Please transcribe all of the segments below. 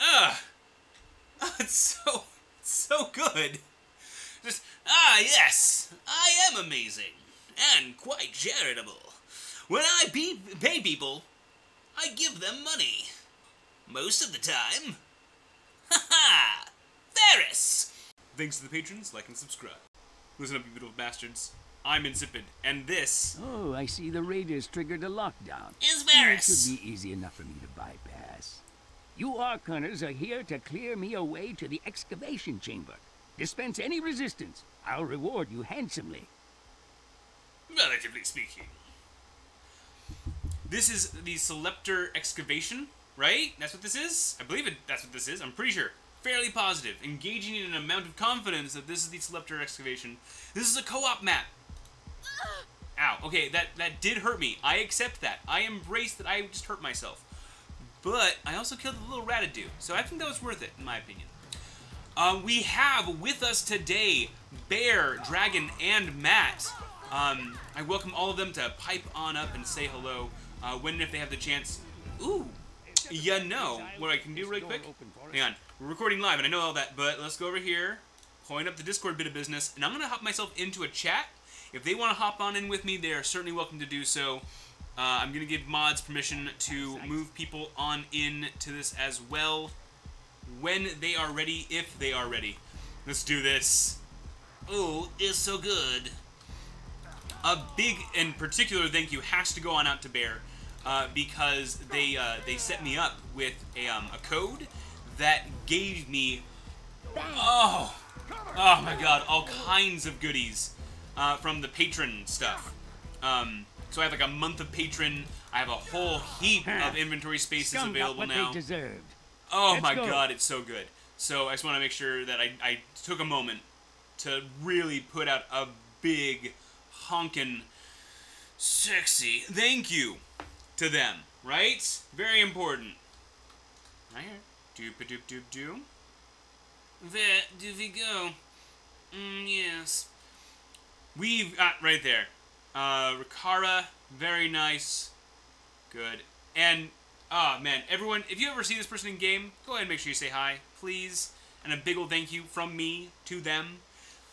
Ugh. Oh, it's so, so good. Just, ah, yes, I am amazing and quite charitable. When I be- pay people, I give them money. Most of the time. Ha ha! Varys! Thanks to the patrons, like and subscribe. Listen up, you little bastards. I'm Insipid, and this Oh, I see the raiders triggered a lockdown. is It Varys. should be easy enough for me to bypass. You Ark Hunters are here to clear me a way to the excavation chamber. Dispense any resistance. I'll reward you handsomely. Relatively speaking. This is the Soleptor excavation, right? That's what this is? I believe it. That's what this is. I'm pretty sure. Fairly positive. Engaging in an amount of confidence that this is the Soleptor excavation. This is a co-op map. Ow. Okay, that, that did hurt me. I accept that. I embrace that I just hurt myself. But I also killed a little ratadoo. So I think that was worth it, in my opinion. Uh, we have with us today Bear, Dragon, and Matt. Um, I welcome all of them to pipe on up and say hello uh, when and if they have the chance. Ooh, you know what I can do really quick? Hang on, we're recording live and I know all that, but let's go over here, point up the Discord bit of business, and I'm going to hop myself into a chat. If they want to hop on in with me, they are certainly welcome to do so. Uh, I'm going to give mods permission to move people on in to this as well when they are ready, if they are ready. Let's do this. Oh, it's so good. A big and particular thank you has to go on out to Bear uh, because they uh, they set me up with a, um, a code that gave me oh oh my god all kinds of goodies uh, from the patron stuff. Um, so I have like a month of patron. I have a whole heap of inventory spaces available what now. they. Oh Let's my go. god, it's so good. So I just want to make sure that I, I took a moment to really put out a big, honkin' sexy thank you to them, right? Very important. Right here. Doop a doop doop doo. There, do we go? Mm, yes. We've got right there. Uh, Rikara, very nice. Good. And, ah, man, everyone, if you ever see this person in game, go ahead and make sure you say hi, please. And a big ol' thank you from me to them.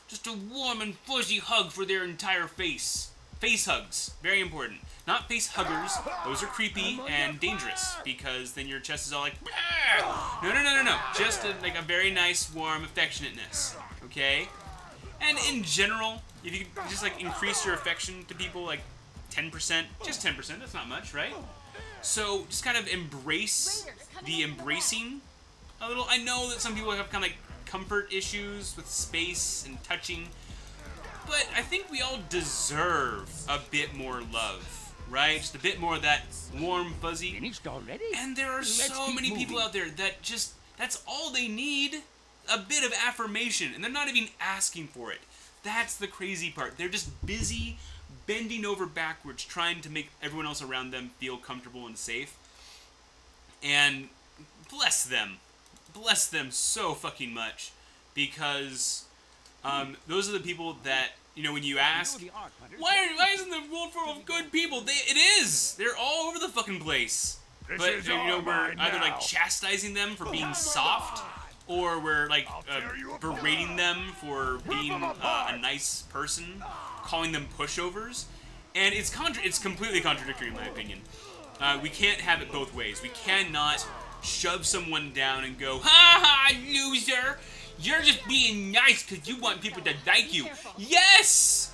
Just a warm and fuzzy hug for their entire face. Face hugs, very important. Not face huggers, those are creepy and dangerous because then your chest is all like, "Bah!" no, no, no, no, no. Just a, like a very nice, warm affectionateness, okay? And in general, if you just like increase your affection to people like 10%, just 10%, that's not much, right? So just kind of embrace the embracing a little. I know that some people have kind of like comfort issues with space and touching, but I think we all deserve a bit more love, right? Just a bit more of that warm, fuzzy. Finished already? And there are Let's so many people out there that just, that's all they need a bit of affirmation, and they're not even asking for it. That's the crazy part. They're just busy bending over backwards trying to make everyone else around them feel comfortable and safe. And bless them. Bless them so fucking much. Because um, those are the people that, you know, when you ask, You know the Ark Hunters why, are, why isn't the world full of good people? They, it is. They're all over the fucking place. This but you know, we're either now. like chastising them for being soft, or we're like uh, tear you apart. berating them for being uh, a nice person, calling them pushovers, and it's contra- it's completely contradictory in my opinion. Uh, we can't have it both ways. We cannot shove someone down and go, ha ha, loser. You're just being nice because you want people to like you. Yes!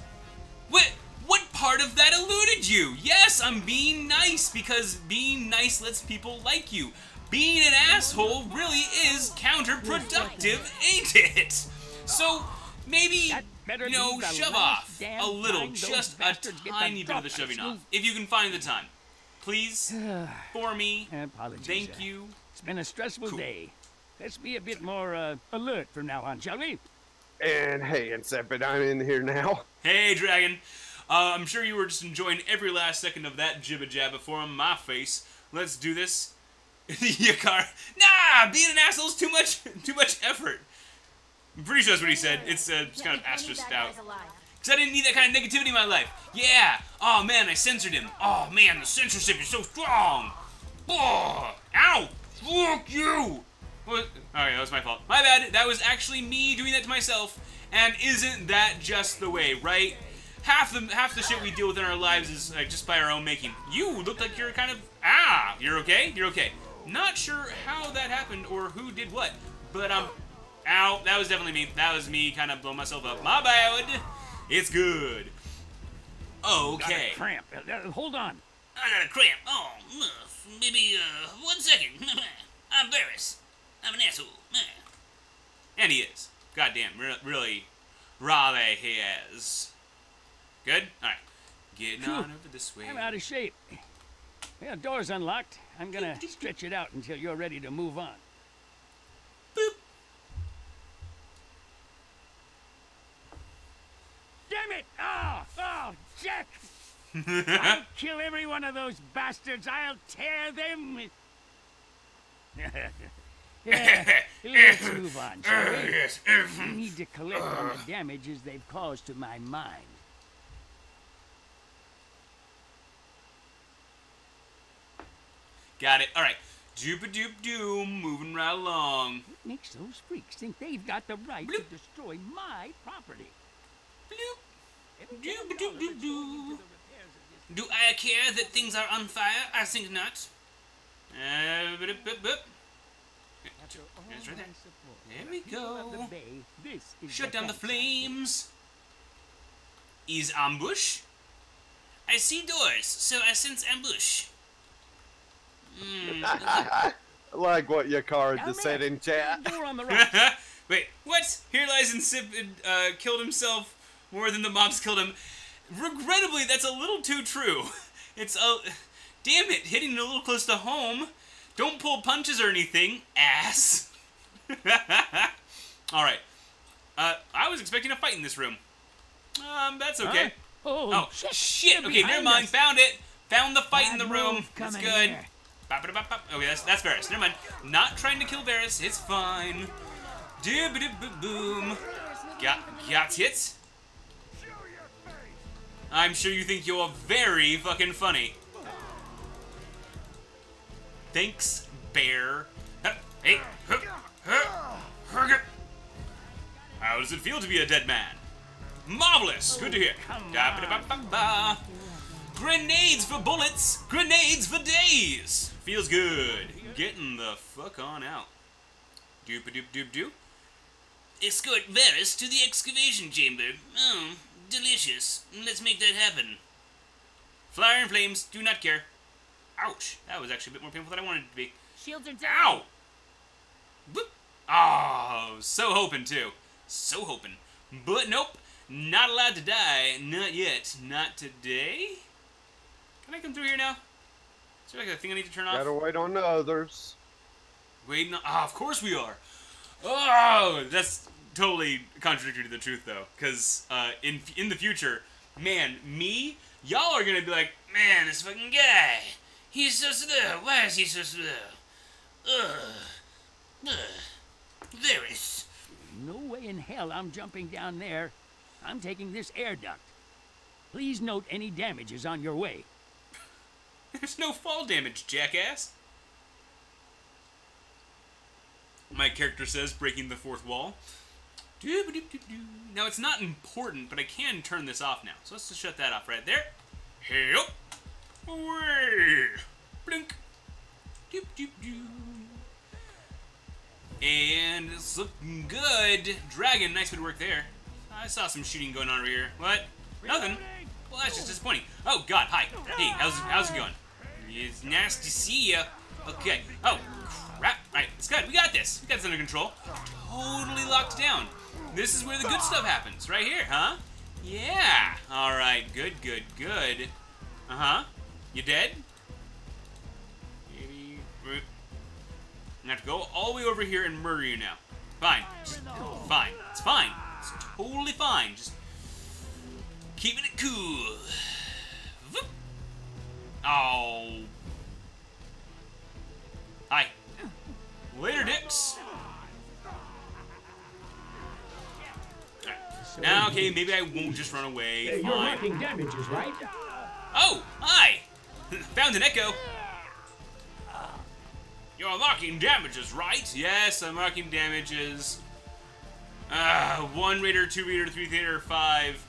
What what part of that eluded you? Yes, I'm being nice because being nice lets people like you. Being an asshole really is counterproductive, ain't it? So maybe That you know, shove off a little, just a bastards get the tiny bit of the shoving off, if you can find the time. Please, for me, Apologies. thank you. It's been a stressful Cool. day. Let's be a bit more uh, alert from now on, shall we? And hey, Insipid, I'm in here now. Hey, Dragon. Uh, I'm sure you were just enjoying every last second of that jibba jabba from my face. Let's do this. Yakar. Nah, being an asshole is too much, too much effort. I'm pretty sure that's what he said. It's uh, just kind of asterisked out. Because I didn't need that kind of negativity in my life. Yeah. Oh, man, I censored him. Oh, man, the censorship is so strong. Oh, ow. Fuck you. Alright, that was my fault. My bad. That was actually me doing that to myself. And isn't that just the way, right? Half the half the shit we deal with in our lives is uh, just by our own making. You look like you're kind of ah. You're okay. You're okay. Not sure how that happened or who did what, but I'm... um, ow. That was definitely me. That was me kind of blowing myself up. My bad. It's good. Okay. Got a cramp. Uh, uh, hold on. I got a cramp. Oh, uh, maybe uh, one second. I'm Varys. I'm an asshole. And he is. Goddamn, re really, really he is. Good? Alright. Getting Phew. on over this way. I'm out of shape. Yeah, door's unlocked. I'm gonna stretch it out until you're ready to move on. Boop. Damn it! Oh, oh, Jack! I'll kill every one of those bastards. I'll tear them. yeah, let's move on, shall we? yes. We need to collect on the damages they've caused to my mind. Got it. Alright. Doop a doop doom. Moving right along. What makes those freaks think they've got the right Bloop. to destroy my property? Bloop. Every Doop, doop, dollar doop, that's going into doo. the repairs of this Do I care that things are on fire? I think not. Uh, boop, boop, boop. After right there. There we people of the go. Bay, this is Shut down the thanks I get. flames. Is ambush? I see doors, so I sense ambush. Hmm. Like what your card Down just said in chat. Door on the right. Wait, what? Here lies Insipid uh, killed himself more than the mobs killed him. Regrettably, that's a little too true. It's a. Damn it, hitting it a little close to home. Don't pull punches or anything, ass. Alright. Uh, I was expecting a fight in this room. Um, that's okay. Huh? Oh, Oh, shit. shit. Okay, never mind. us. Found it. Found the fight in the room. That's good. here. Okay, oh, that's, that's Varys. Never mind. Not trying to kill Varys. It's fine. Dib-a-dib-boom. Got, got it. I'm sure you think you're very fucking funny. Thanks, bear. Hey. How does it feel to be a dead man? Marvelous. Good to hear. Grenades for bullets. Grenades for days. Feels good. Getting the fuck on out. Doop a doop doop doop. Escort Varys to the excavation chamber. Oh, delicious. Let's make that happen. Fire and flames. Do not care. Ouch. That was actually a bit more painful than I wanted it to be. Shields are down. Ow! Boop. Oh, so hoping too. So hoping. But nope. Not allowed to die. Not yet. Not today. Can I come through here now? Is there like a thing I need to turn off? Gotta wait on the others. Wait, no. Ah, of course we are. Oh, that's totally contradictory to the truth, though. Because uh, in in the future, man, me, y'all are gonna be like, Man, this fucking guy. He's so slow. Why is he so slow? Ugh. Ugh. Varys. No way in hell I'm jumping down there. I'm taking this air duct. Please note any damages on your way. There's no fall damage, jackass. My character says, breaking the fourth wall. Now, it's not important, but I can turn this off now. So let's just shut that off right there. Help! Away! Blink! Doop doop doo. And it's looking good. Dragon, nice bit of work there. I saw some shooting going on over here. What? Oh, God, hi. Hey, how's, how's it going? It's nice to see you. Okay. Oh, crap. All right, it's good. We got this. We got this under control. Totally locked down. This is where the good stuff happens, right here, huh? Yeah. All right. Good. Good. Good. Uh huh. You dead? Maybe. I'm gonna have to go all the way over here and murder you now. Fine. Just fine. It's fine. It's totally fine. Just keeping it cool. Okay, maybe I won't just run away. You're Fine. marking damages, right? Oh, hi! Found an echo. You're marking damages, right? Yes, I'm marking damages. Ah, one raider, two raider, three raider, five.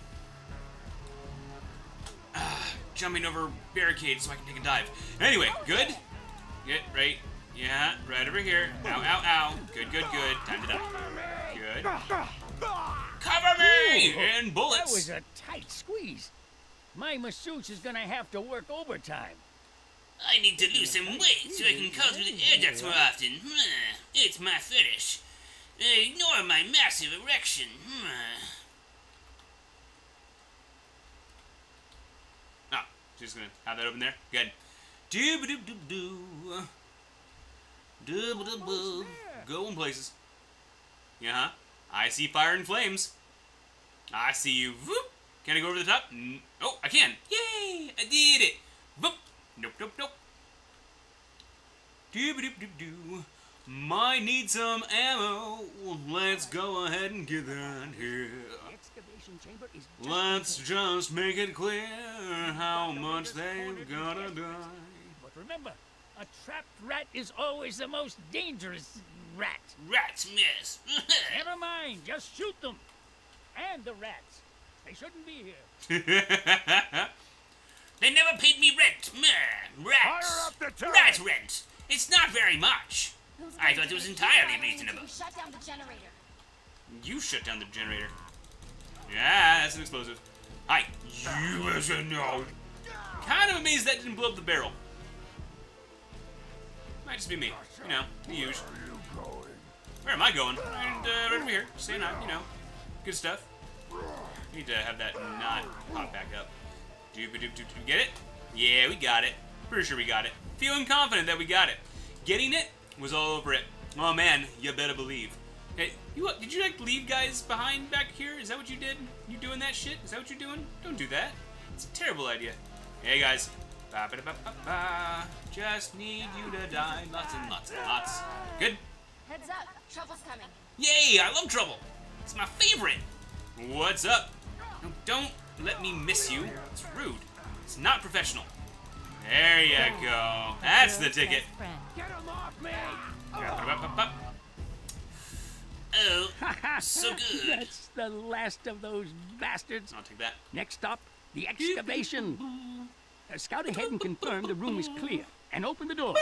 Ah, jumping over barricades so I can take a dive. Anyway, good. Get right. Yeah, right over here. Ow, ow, ow. Good, good, good. Time to die. Good. Cover me! And That bullets. That was a tight squeeze. My masseuse is gonna have to work overtime. I need to lose some weight so I can call through the air ducts more often. It's my fetish. Ignore my massive erection. Ah, she's gonna have that open there. Good. Doob doob doob doo. Doob doob doo. Going places. Yeah, huh? I see fire and flames. I see you. Whoop. Can I go over the top? N- oh, I can. Yay! I did it. Whoop. Nope, nope, nope. Doob doob doob doo. Might need some ammo. Let's go ahead and get that here. The excavation chamber is Let's just make it clear how much they've gotta die. But remember, a trapped rat is always the most dangerous rat. Rat's mess. Never mind, just shoot them. And the rats. They shouldn't be here. they never paid me rent. Meh. Rats. Rat rent. It's not very much. I thought it was entirely reasonable. Shut down the generator. you shut down the generator. Yeah, that's an explosive. Hi. You as a no. Kind of amazed that didn't blow up the barrel. Might just be me. You know, the usual. Where am I going? And, uh, right over here. Saying hi, you know. Good stuff. Need to have that not pop back up. Doop doop doop doop. Get it? Yeah, we got it. Pretty sure we got it. Feeling confident that we got it. Getting it was all over it. Oh man, you better believe. Hey, you what? Did you like leave guys behind back here? Is that what you did? You doing that shit? Is that what you're doing? Don't do that. It's a terrible idea. Hey guys. -ba -ba -ba. Just need you to die lots and lots and lots. Good. Heads up. Trouble's coming. Yay! I love trouble. It's my favorite. What's up? No, don't let me miss you. It's rude. It's not professional. There you go. That's the ticket. Get him off me! Oh, so good. That's the last of those bastards. I'll take that. Next stop, the excavation. Uh, scout ahead and confirm the room is clear. And open the door.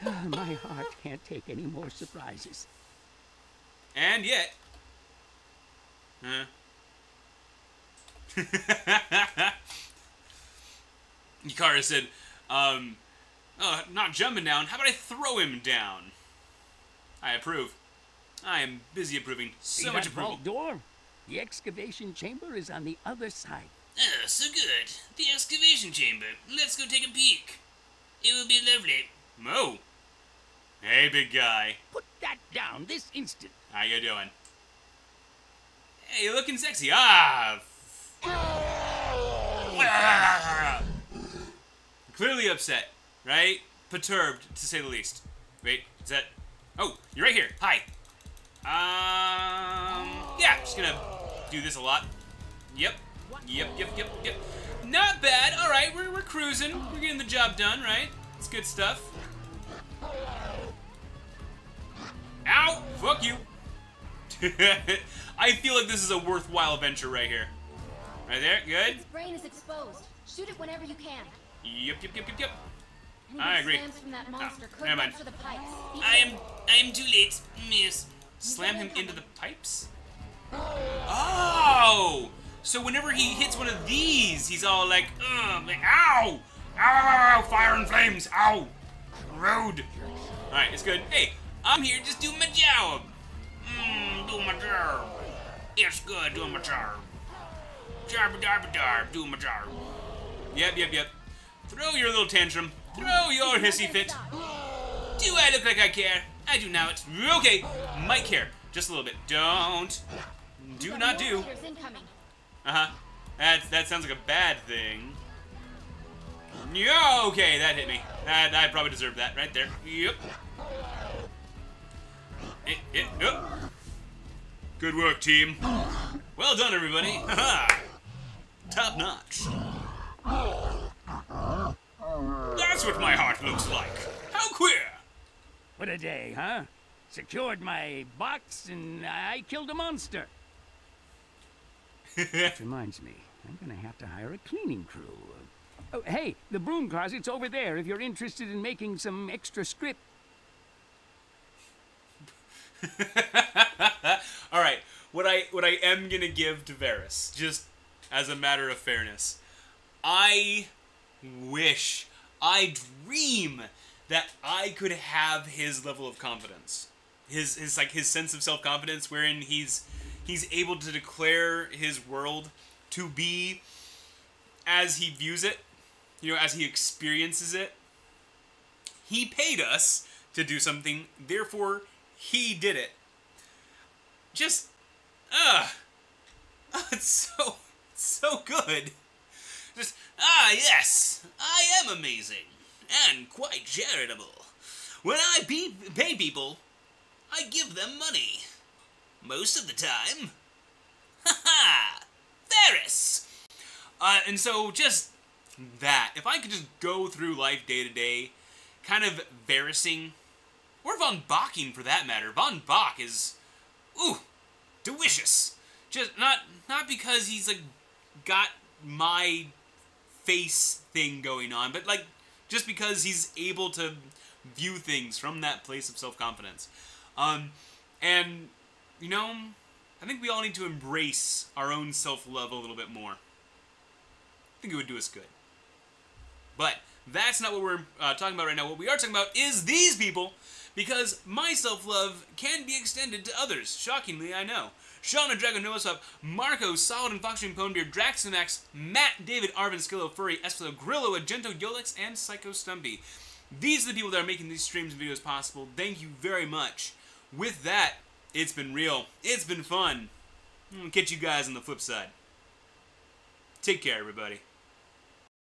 My heart can't take any more surprises. And yet. Huh? Yukara said, um, oh, not jumping down. How about I throw him down? I approve. I am busy approving. So See much approval. door? The excavation chamber is on the other side. Oh, so good. The excavation chamber. Let's go take a peek. It will be lovely. Mo. Hey, big guy. Put that down this instant. How you doing? Hey, you're looking sexy. Ah. Clearly upset, right? Perturbed, to say the least. Wait, is that? Oh, you're right here. Hi. Um. Yeah, just gonna do this a lot. Yep. Yep. Yep. Yep. Yep. Not bad. All right, we're we're cruising. We're getting the job done, right? It's good stuff. Ow! Fuck you. I feel like this is a worthwhile venture right here. Right there, good. Its brain is exposed. Shoot it whenever you can. Yep, yep, yep, yep, yep. I agree. from that ah, monster could never mind. the pipes. I am. I am too late, miss. Slam him into the pipes? Oh! So whenever he hits one of these, he's all like, ugh, like, ow! Ow, ow, ow, fire and flames, ow! Rude. Alright, it's good. Hey, I'm here just doing my job. Mmm, doing my job. It's good doing my job. Jarba darba darb, doing my job. Yep, yep, yep. Throw your little tantrum. Throw your hissy fit. Do I look like I care? I do now. It's okay. Might care. Just a little bit. Don't. Do not do. Uh huh. That that sounds like a bad thing. Yeah. Okay, that hit me. I probably deserved that right there. Yep. It, it, yep. Good work, team. Well done, everybody. Top notch. That's what my heart looks like. How queer. What a day, huh? Secured my box and I killed a monster. Which reminds me, I'm gonna have to hire a cleaning crew. Oh, hey, the broom closet's over there if you're interested in making some extra script. All right, what I what I am gonna give to Varys, just as a matter of fairness, I wish, I dream that I could have his level of confidence, his his like his sense of self confidence, wherein he's he's able to declare his world to be as he views it, you know, as he experiences it. He paid us to do something, therefore he did it. Just, uh, it's so, so good. Just, ah, yes, I am amazing and quite charitable. When I pay people, I give them money. Most of the time. Ha ha! Varys! Uh, and so just that. If I could just go through life day to day, kind of Varysing, or Von Baching for that matter. Von Bach is, ooh, delicious. Just not not because he's like got my face thing going on, but like just because he's able to view things from that place of self confidence. Um, and you know, I think we all need to embrace our own self love a little bit more. I think it would do us good. But that's not what we're uh, talking about right now. What we are talking about is these people, because my self love can be extended to others. Shockingly, I know. Shauna Dragon Noasop, Marco, Solid and Foxtreme Ponebeard, Draxomax, Matt, David, Arvin, Skillo, Furry, Espilo, Grillo, Agento, Yolex, and Psycho Stumpy. These are the people that are making these streams and videos possible. Thank you very much. With that, it's been real. It's been fun. I'll catch you guys on the flip side. Take care, everybody.